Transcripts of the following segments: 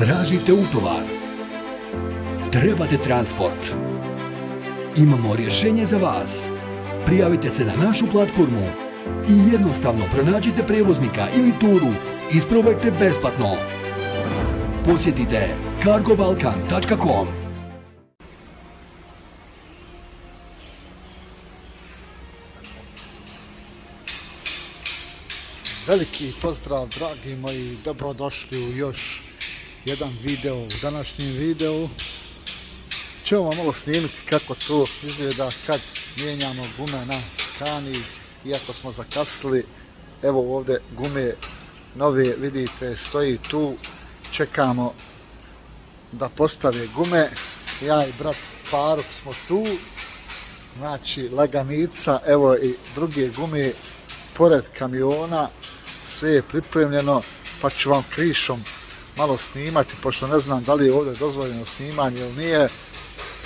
Tražite utovar. Trebate transport. Imamo rješenje za vas. Prijavite se na našu platformu i jednostavno pronađite prevoznika ili turu. Isprobajte besplatno. Posjetite cargobalkan.com Veliki pozdrav, dragi moji, dobrodošli u još jedan video. U današnjem videu ćemo vam malo snimiti kako to izgleda kad mijenjamo gume na kani. iako smo zakasli. Evo ovdje gume nove, vidite, stoji tu, čekamo da postave gume. Ja i brat Faruk smo tu, znači laganica, evo i druge gume pored kamiona, sve je pripremljeno, pa ću vam krišom malo snimati, pošto ne znam da li je ovdje dozvoljeno snimanje ili nije,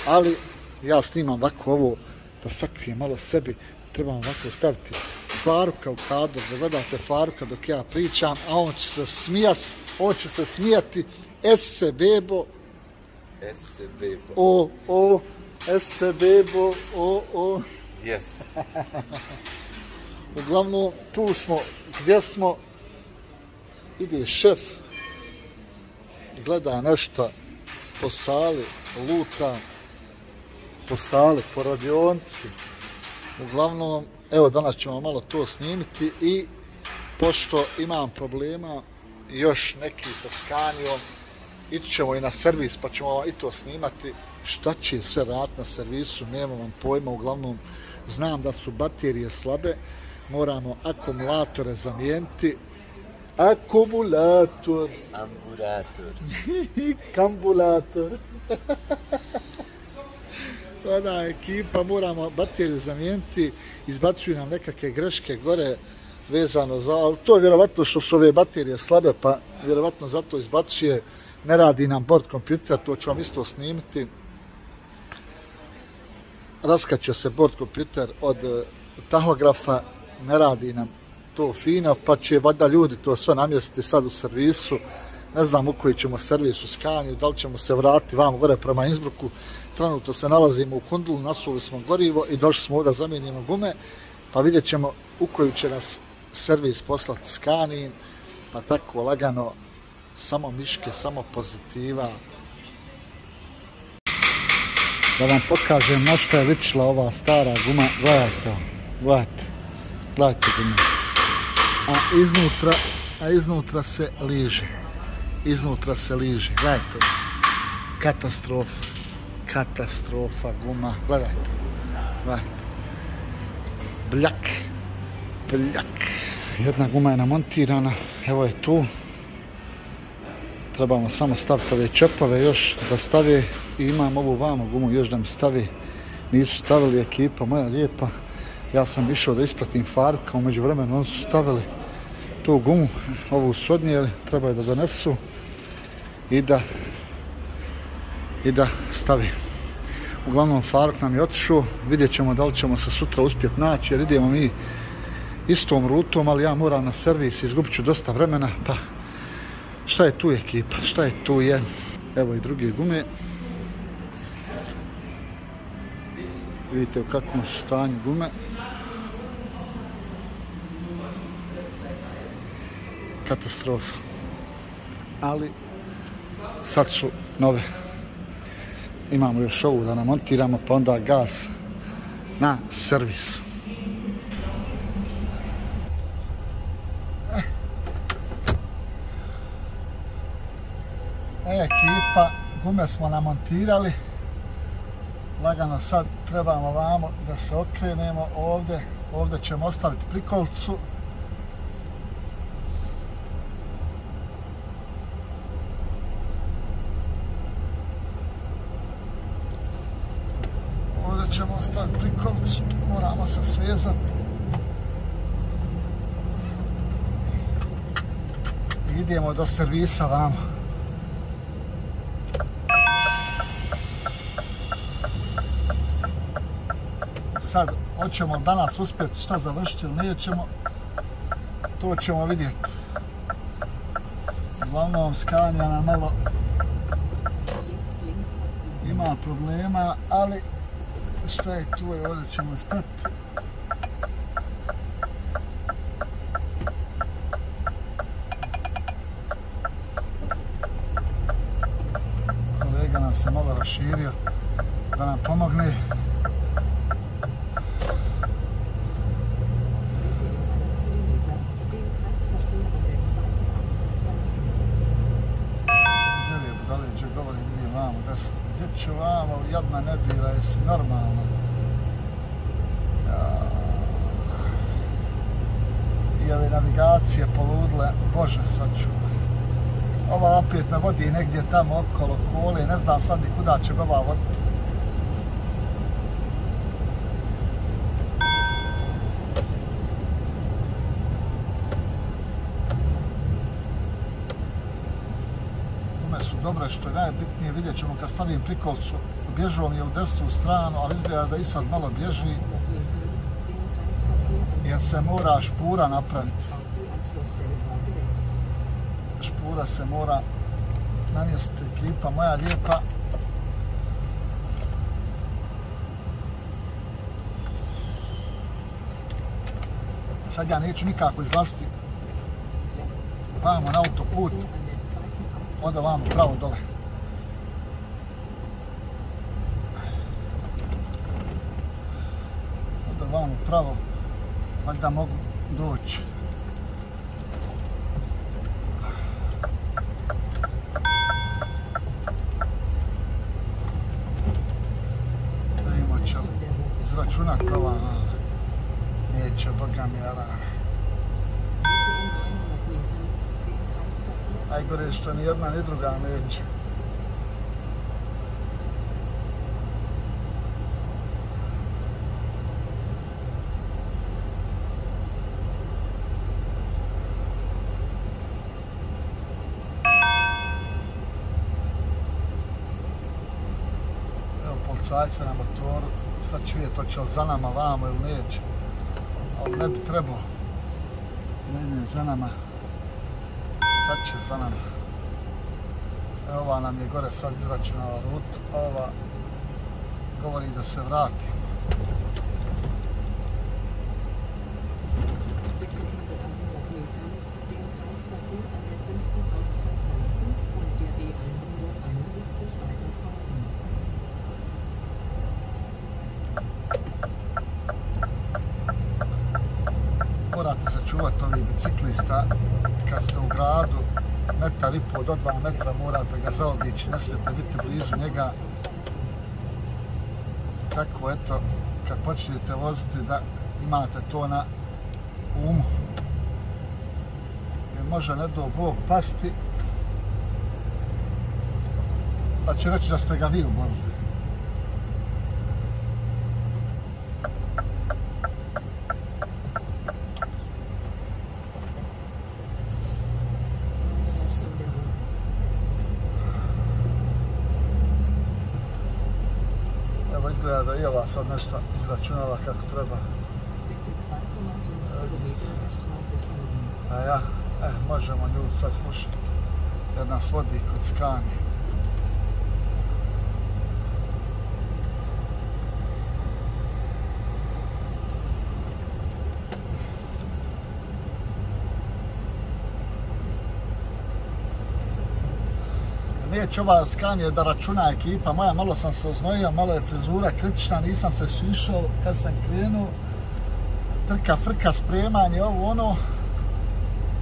ali ja snimam ovako ovo, da sakrijem malo sebi, trebam ovako staviti Faruka u kadr, da gledate Faruka dok ja pričam, a on će se smijati, on će se smijati, esse bebo, Esse bebo. o, o, esse bebo, o, o, Yes. Uglavnom, tu smo, gdje smo, ide šef, gleda nešto po sali, luta, po sali, po radionci. Uglavnom, evo danas ćemo malo to snimiti i pošto imam problema još neki sa skanijom, ići ćemo i na servis pa ćemo i to snimati šta će sve rad na servisu, nemam vam pojma, uglavnom znam da su baterije slabe, moramo akumulatore zamijeniti. Akumulator, Amburator. kambulator. Ona ekipa, moramo bateriju zamijeniti, izbacuju nam nekakve greške gore vezano za, ali to je vjerovatno što su ove baterije slabe, pa vjerovatno zato izbacuje, ne radi nam bord kompjuter, to ću vam isto snimiti. Raskačio se bord kompjuter od eh, tahografa, ne radi nam to fino, pa će vada ljudi to sve namjestiti sad u servisu. Ne znam u koji ćemo servis u Skaniju, da li ćemo se vratiti vam gore prema Innsbrucku. Trenutno se nalazimo u Kundlu, nasuli smo gorivo i došli smo ovdje da zamijenimo gume, pa vidjet ćemo u koju će nas servis poslati Skanijin, pa tako lagano, samo miške, samo pozitiva. Da vam pokažem na što je ličila ova stara guma, gledajte gledajte, gledajte gume a iznutra, a iznutra se liže. Iznutra se liže. Gledajte. Katastrofa. Katastrofa guma. Gledajte. Gledajte. Bljak. Bljak. Jedna guma je namontirana. Evo je tu. Trebamo samo staviti ove čepove još da stave i imam ovu vamo gumu još da mi stavi. Nisu stavili ekipa moja lijepa. Ja sam išao da ispratim Faruka, umeđu vremenu oni su stavili tu gumu, ovu sodnje, treba je da donesu i da i da stavi. Uglavnom Faruk nam je otišao, vidjet ćemo da li ćemo se sutra uspjeti naći, jer idemo mi istom rutom, ali ja moram na servis, izgubit ću dosta vremena, pa šta je tu ekipa, šta je tu je. Evo i druge gume. Vidite u kakvom su stanju gume. Katastrofa. Ali sad su nove. Imamo još ovu da namontiramo, pa onda gas na servis. E, ekipa, gume smo namontirali. Lagano sad trebamo vamo da se okrenemo ovdje. Ovdje ćemo ostaviti prikolcu. Ovdje ćemo ostaviti prikolcu. Moramo se svezati. Idemo do servisa vamo. sad hoćemo danas uspjeti šta završiti ili nećemo, to ćemo vidjeti. Uglavnom skanja nam malo ima problema, ali šta je tu, je, ovdje ćemo stati. Kolega nam se malo raširio da nam pomogne. Gdje in einem Kilometer den Gdje je budaliće, govorim, nije vamo, desno. gdje ću vamo, jadna ne bila, jesi normalno. Ja. I ove navigacije poludle, bože sačuvaj. Ova opet me vodi negdje tamo okolo kole, ne znam sad ni kuda će me ova voditi. Ume su što je najbitnije, vidjet ćemo kad stavim prikolcu. Bježao mi je u desnu stranu, ali izgleda da i sad malo bježi, jer se mora špura napraviti. Špura se mora namjestiti ekipa moja lijepa. Sad ja neću nikako izlaziti vamo na autoput, Kreisverkehr an vamo pravo dole. Onda vamo pravo, valjda mogu doći. Da imamo će von der Route. izračunat ova, neće, boga mi, arana. Bitte in 100 Meter den Kreisverkehr an Najgore je što ni jedna ni druga neće. Evo policajca na motoru, sad čuje to će za nama vamo ili neće. Ali ne bi trebao. Ne ide za nama. Sad će za nama. E, ova nam je gore sad izračunala rut, ova govori da se vrati. Ići na ne biti blizu njega. Tako eto, kad počnete voziti da imate to na umu. Jer može ne do Bog pasti, pa će reći da ste ga vi uborili. Unweit von der Route. Evo izgleda da i ova sad nešto izračunala kako treba. A ja, eh, možemo nju sad slušati. Jer nas vodi kod skanje. Neće ova skanje da računa ekipa moja, malo sam se oznojio, malo je frizura kritična, nisam se šišao kad sam krenuo. Trka, frka, spremanje, ovo ono.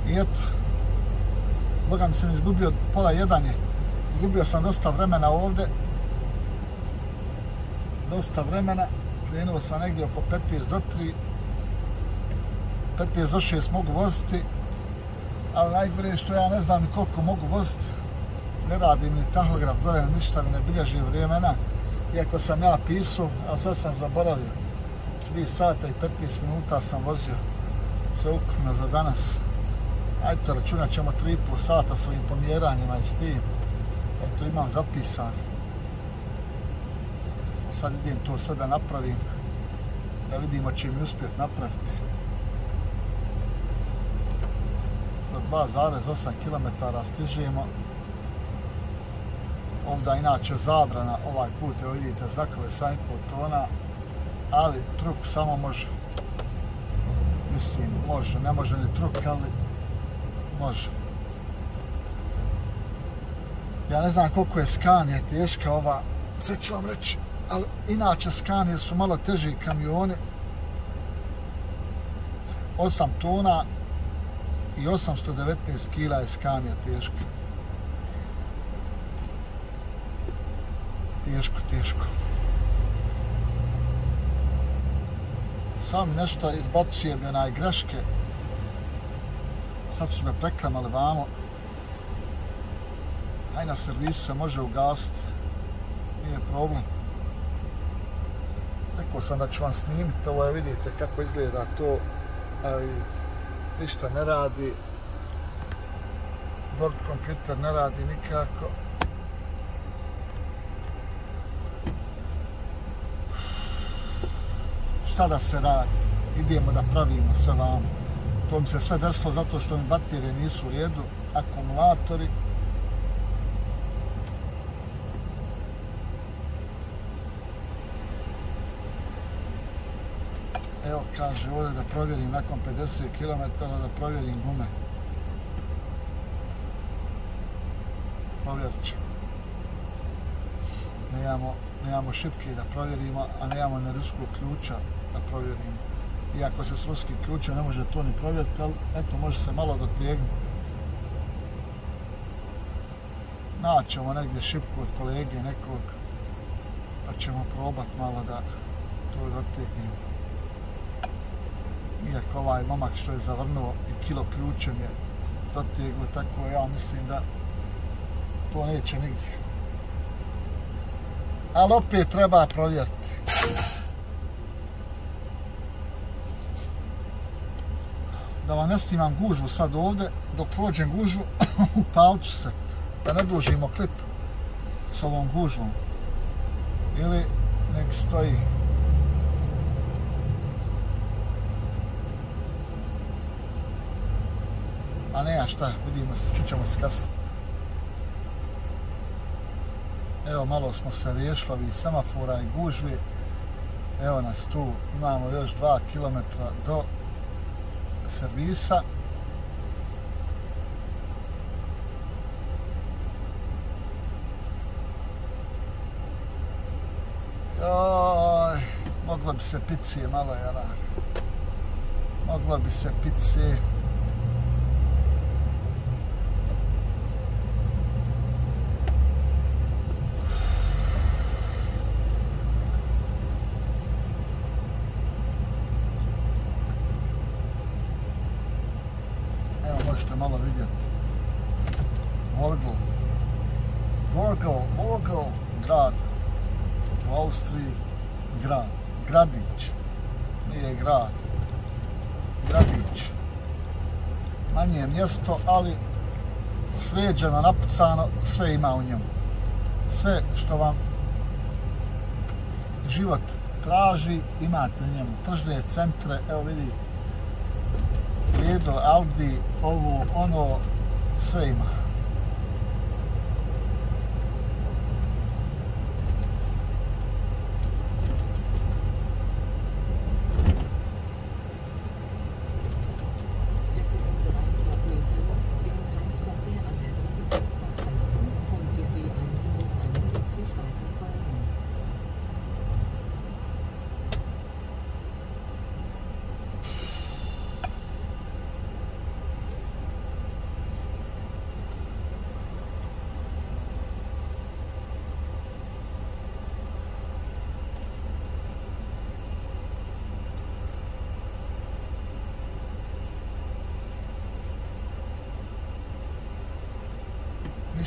I eto, Boga mi sam izgubio, pola jedan je. Izgubio sam dosta vremena ovde. Dosta vremena. Krenuo sam negdje oko 15 do 3. 15 do 6 mogu voziti. Ali najgore je što ja ne znam ni koliko mogu voziti. Ne radi mi tahograf gore, ništa mi ne bilježi vremena. Iako sam ja pisao, a sad sam zaboravio. 3 sata i 15 minuta sam vozio sve ukupno za danas. Ajde, računat ćemo 3,5 sata s ovim pomjeranjima i s tim. Eto, imam zapisan. Sad idem to sve da napravim. Da vidimo će mi uspjeti napraviti. Za 2,8 km stižemo. Ovdje inače zabrana, ovaj put, evo vidite, znakove 7,5 tona, ali truk samo može. Mislim, može, ne može ni truk, ali može. Ja ne znam koliko je Scania teška ova, sve ću vam reći, ali inače Scania su malo teži kamioni, 8 tona i 819 kila je Scania teška. Teško, teško. Sam nešto izbacujem mi onaj greške. Sad su me preklamali vamo. Aj na servisu se može ugasiti. Nije problem. Rekao sam da ću vam snimiti, ovo je vidite kako izgleda to. Evo vidite, ništa ne radi. Bord kompjuter ne radi nikako. Šta da se radi? Idemo da pravimo sve vamo. To mi se sve desilo zato što mi baterije nisu u redu, akumulatori. Evo kaže ovdje da provjerim nakon 50 km da provjerim gume. Provjerit ću. Nemamo, nemamo šipke da provjerimo, a nemamo ni ruskog ključa da provjerim. Iako se s ruskim ključem ne može to ni provjeriti, ali eto može se malo dotegnuti. Naćemo negdje šipku od kolege nekog, pa ćemo probat malo da to dotegnemo iako ovaj momak što je zavrnuo i kilo ključem je doteglo, tako ja mislim da to neće nigdje. Ali opet treba provjeriti. Da vam ne snimam gužvu sad ovde, dok prođem gužvu, upavću se, da ne dužimo klip s ovom gužvom. Ili nek stoji A ne, a šta, vidimo se, čućemo se kasnije. Evo, malo smo se riješili ovih semafora i gužvi. Evo nas tu, imamo još 2 km do servisa. Oj, mogla bi se pici malo, jara. Mogla bi se pici. Sređeno, napucano, sve ima u njemu. Sve što vam život traži, imate u njemu. Tržne centre, evo vidite, Lidl, Aldi, ovo, ono, sve ima.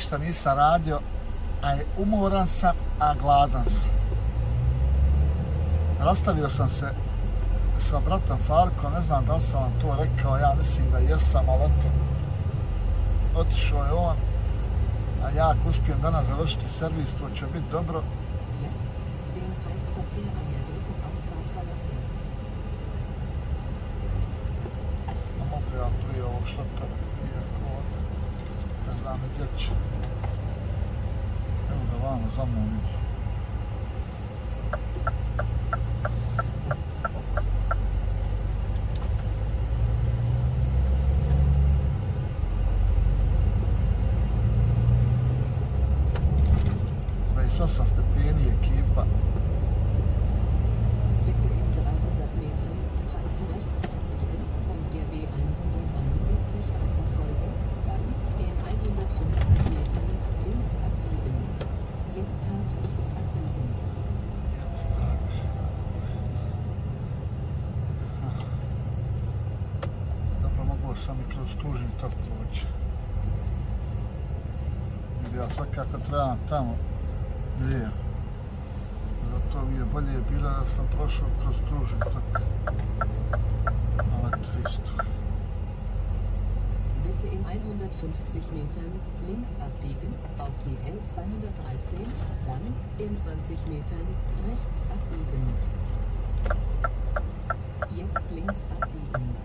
Ništa nisam radio, a je umoran sam, a gladan sam. Rastavio sam se sa bratom Farkom, ne znam da li sam vam to rekao, ja mislim da jesam, ali eto, otišao je on, a ja ako uspijem danas završiti servis, to će biti dobro. Ne mogu ja prije ovog šlepera, iako ne znam gdje će. Evo ga za mnom. Proći. Jer ja svakako trebam tamo je. Zato mi je bolje bilo da sam prošao kroz kružni tok. Ova 300. Bitte in 150 Metern links abbiegen auf die L213, dann in 20 Metern rechts abbiegen. Jetzt links abbiegen.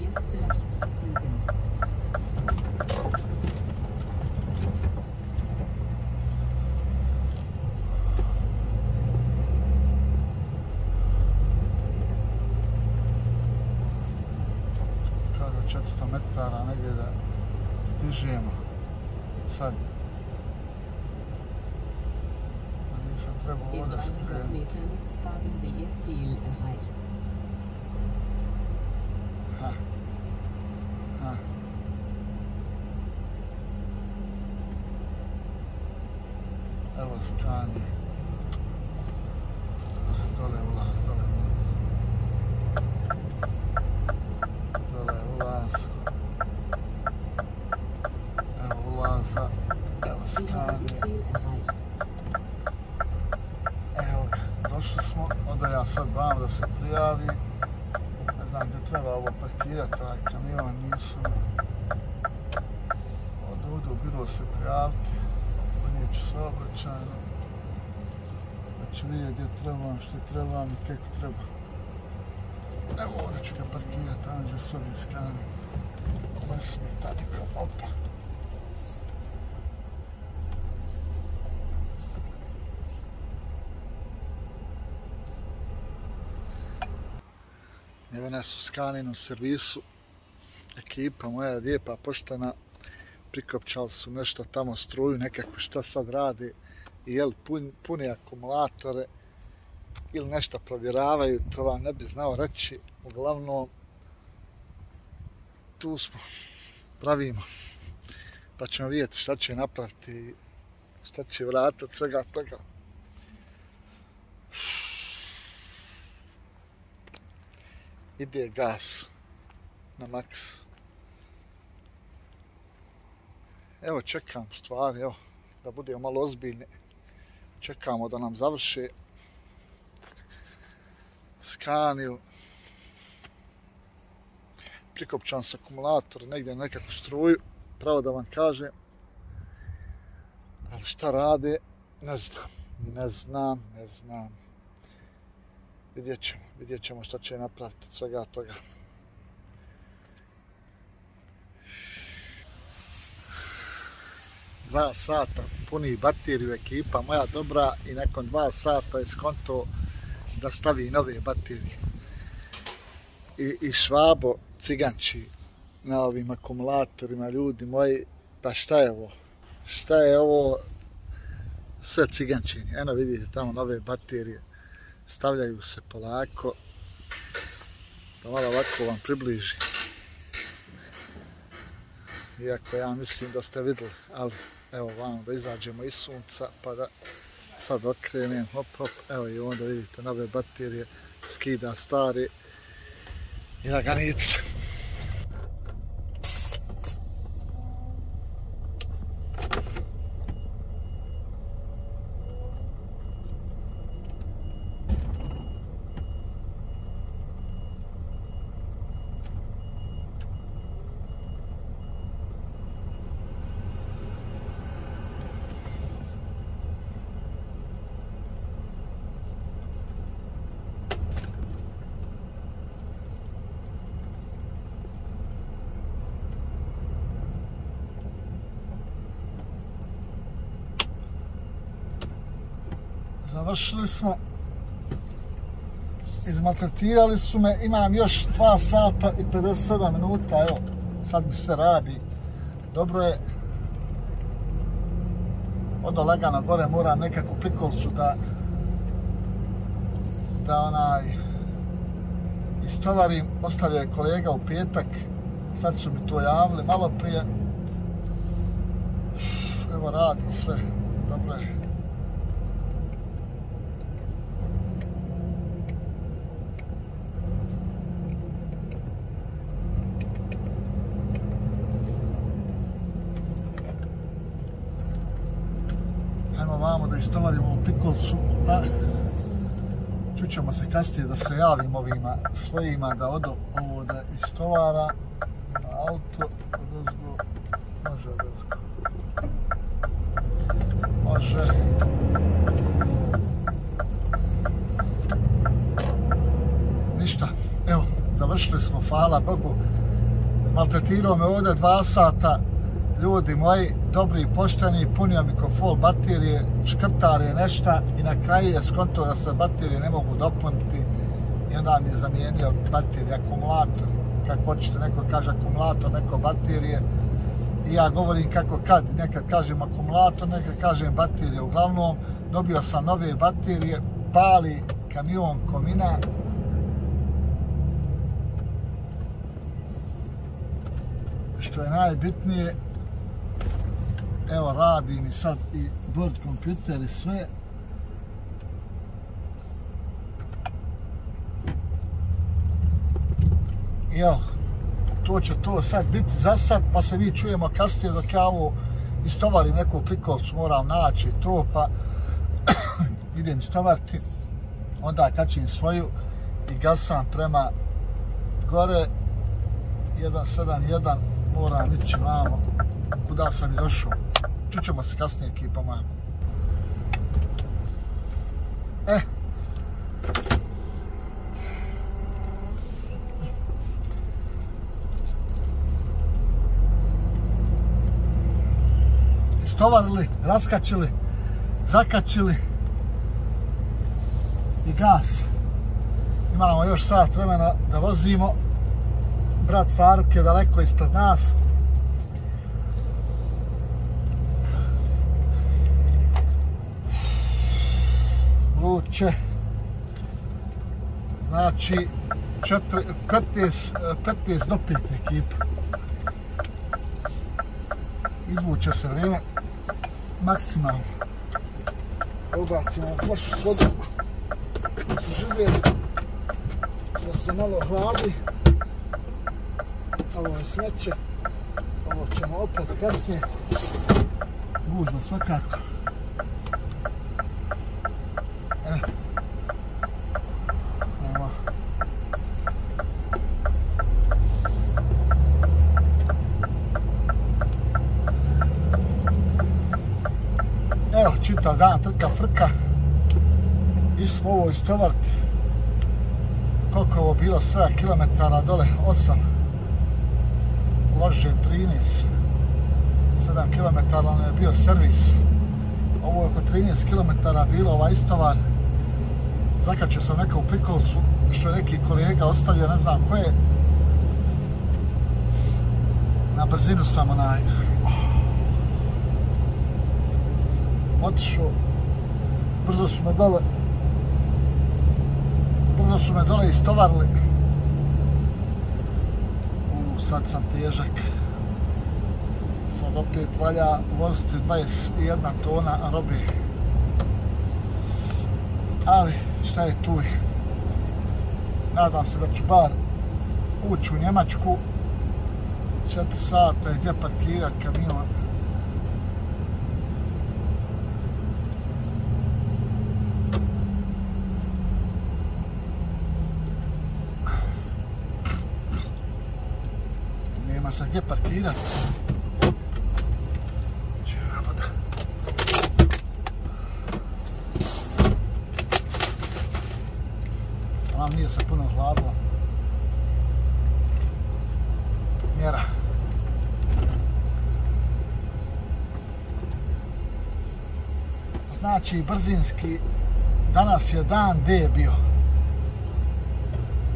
Jetzt rechts abbiegen. Kada 400 metara negdje da stižemo. Sad. Da nisam trebao In ovdje 300 skrenuti. Metern haben Sie Ihr Ziel erreicht. Ovdje se prijaviti. ponijeću saobraćajno. Znači, pa ću vidjeti gdje trebam, što trebam i kako treba. Evo ovdje ću ga parkirati, tamo gdje s obje strane. Ne smeta tako, opa. Evo nas u Skaninom servisu. Ekipa moja lijepa, poštena. Prikopčali su nešto tamo struju, nekako šta sad radi. Jel, pun, puni akumulatore ili nešto provjeravaju, to vam ne bi znao reći. Uglavnom, tu smo, pravimo. Pa ćemo vidjeti šta će napraviti, šta će vratiti od svega toga. ide gas na maks. Evo čekam stvari, evo, da budemo malo ozbiljni. Čekamo da nam završe skaniju. Prikopčan s akumulator, negdje nekakvu struju, pravo da vam kažem. Ali šta rade, ne znam, ne znam, ne znam. Vidjet ćemo, vidjet ćemo šta će napraviti od svega toga. Dva sata puni bateriju ekipa, moja dobra i nakon dva sata je skonto da stavi nove baterije. I, i švabo ciganči na ovim akumulatorima, ljudi moji, pa šta je ovo? Šta je ovo? Sve cigančenje. Eno vidite tamo nove baterije stavljaju se polako da malo ovako vam približi iako ja mislim da ste videli, ali evo vam da izađemo iz sunca pa da sad okrenem hop hop evo i onda vidite nove baterije skida stari i laganice Završili smo. Izmaltretirali su me. Imam još 2 sata i 57 minuta. Evo, sad mi sve radi. Dobro je. Odo lagano gore moram nekakvu prikolcu da da onaj istovarim, ostavio je kolega u petak, sad su mi to javili malo prije. Evo radi sve, dobro je. Ajmo vamo da istovarimo u pikolcu. Da čućemo se kasnije da se javim ovima svojima da odo ovo da istovara. Ima auto odozgo može odozgo. Može. Ništa evo završili smo hvala Bogu. Maltretirao me ovdje dva sata ljudi moji, dobri i pošteni, punio mi ko full baterije, škrtare nešta. I na kraju je skonto da se baterije ne mogu dopuniti. I onda mi je zamijenio baterije, akumulator, kako hoćete, neko kaže akumulator, neko baterije. I ja govorim kako kad, nekad kažem akumulator, nekad kažem baterije, uglavnom dobio sam nove baterije, pali kamion komina, što je najbitnije, evo radi mi sad i board kompjuter i sve. I evo, to će to sad biti za sad, pa se mi čujemo kasnije dok ja ovo istovarim neku prikolcu, moram naći to, pa idem istovariti, onda kačim svoju i gasam prema gore. 171 moram ići vamo kuda sam i došao čućemo se kasnije ekipa moja. E. Istovarili, raskačili, zakačili i gas. Imamo još sat vremena da vozimo. Brat Faruk je daleko ispred nas. Će znači 4, 15, 15 do 5 ekipa. Izvuće se vrijeme maksimalno. Ubacimo flašu s vodom. Da se žive, da se malo hladi. Ovo je smeće. Ovo ćemo opet kasnije. Gužno svakako. čitav dan trka frka. Išli smo ovo istovarti. Koliko ovo bilo 7 km dole? 8. Lože 13. 7 km nam je bio servis. Ovo je oko 13 km bilo ovaj istovar. Zakačio sam neka u prikolcu što je neki kolega ostavio, ne znam ko je. Na brzinu sam onaj otišao. Brzo su me dole brzo su me dole istovarili. U, sad sam težak. Sad opet valja voziti 21 tona robe. Ali, šta je tu? Nadam se da ću bar ući u Njemačku. 4 sata je gdje parkirat kamion. Sam gdje parkirat. Vam nije se puno hladilo. Mjera. Znači brzinski Danas je dan D bio.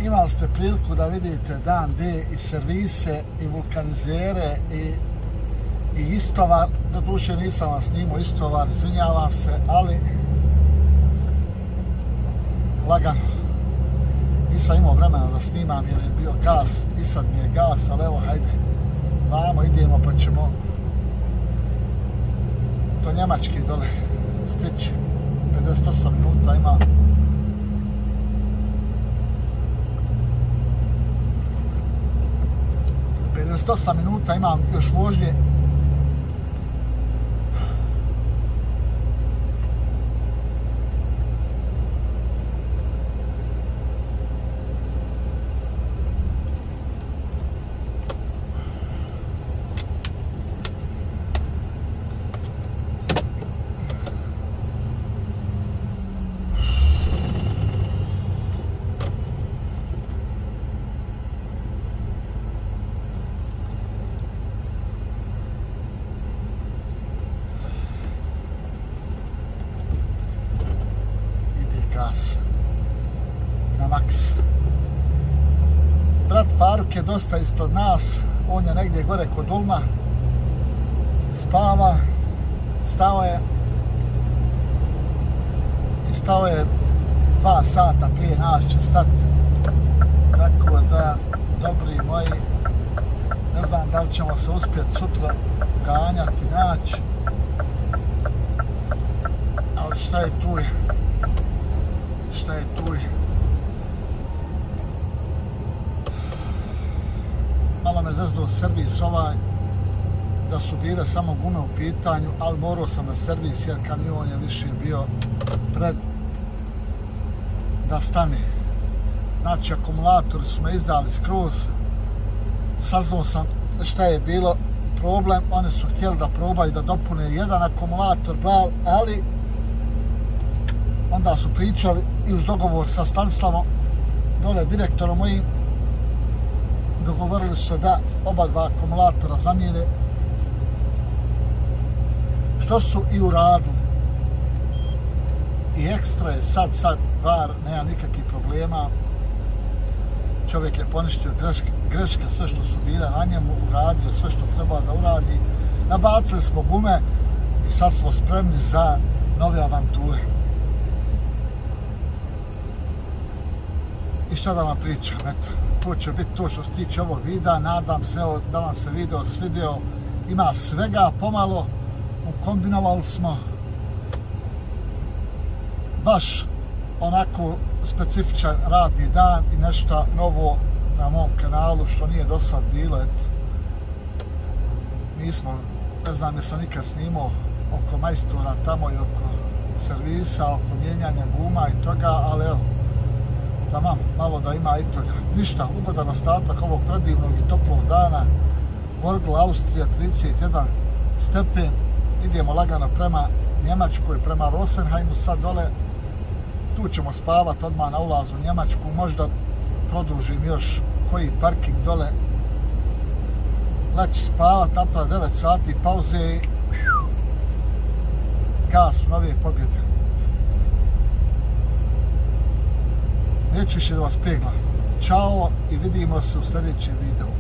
Imali ste priliku da vidite dan D i servise i vulkanizere i, i istovar. Do duše nisam vas snimao istovar, izvinjavam se, ali lagano. Nisam imao vremena da snimam jer je bio gas i sad mi je gas, ali evo hajde. Vamo idemo pa ćemo do Njemačke dole stići. 58 minuta ima. Osam minuta imam još vožnje. Na maks. Brat Faruk je dosta ispred nas, on je negdje gore kod Ulma, spava, stao je i stao je dva sata prije nas će stat. Tako da, dobri moji, ne znam da li ćemo se uspjeti sutra ganjati, naći. Ali šta je tu je? Šta je tu je? Malo me zezdo servis ovaj da su bile samo gume u pitanju, ali morao sam na servis jer kamion je više bio pred da stane. Znači, akumulatori su me izdali skroz. Saznao sam šta je bilo problem. Oni su htjeli da probaju da dopune jedan akumulator, ali onda su pričali i uz dogovor sa Stanislavom, dole direktorom mojim, dogovorili su se da oba dva akumulatora zamijene što su i uradili. I ekstra je sad sad bar nema nikakvih problema. Čovjek je poništio greške, greške sve što su bile na njemu uradio sve što treba da uradi. Nabacili smo gume i sad smo spremni za nove avanture. I šta da vam pričam eto to će biti to što se tiče ovog videa. Nadam se evo, da vam se video svidio. Ima svega pomalo. Ukombinovali smo baš onako specifičan radni dan i nešto novo na mom kanalu što nije do sad bilo. Eto. Nismo, ne znam, jesam nikad snimao oko majstora tamo i oko servisa, oko mijenjanja guma i toga, ali evo, tamam, malo da ima i toga. Ništa, ugodan ostatak ovog predivnog i toplog dana. Borgl, Austrija, 31 stepen. Idemo lagano prema Njemačkoj, prema Rosenheimu, sad dole. Tu ćemo spavati odmah na ulazu u Njemačku. Možda produžim još koji parking dole. Leći spavat, naprav 9 sati pauze i gas u nove pobjede. Neću više da vas pegla. Ćao i vidimo se u sljedećem videu.